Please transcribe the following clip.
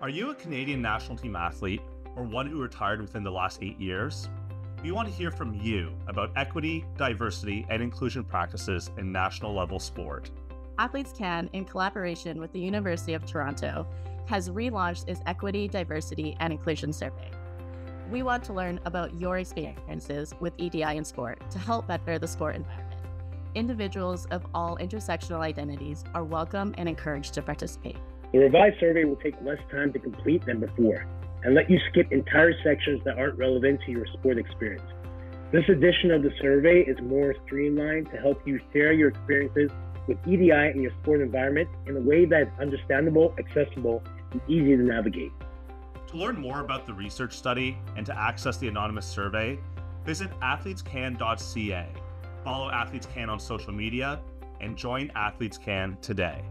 Are you a Canadian national team athlete or one who retired within the last eight years? We want to hear from you about equity, diversity, and inclusion practices in national level sport. AthletesCAN, in collaboration with the University of Toronto, has relaunched its Equity, Diversity, and Inclusion Survey. We want to learn about your experiences with EDI in sport to help better the sport environment. Individuals of all intersectional identities are welcome and encouraged to participate. The revised survey will take less time to complete than before and let you skip entire sections that aren't relevant to your sport experience. This edition of the survey is more streamlined to help you share your experiences with EDI in your sport environment in a way that is understandable, accessible, and easy to navigate. To learn more about the research study and to access the anonymous survey, visit athletescan.ca. Follow AthletesCAN on social media and join AthletesCAN today.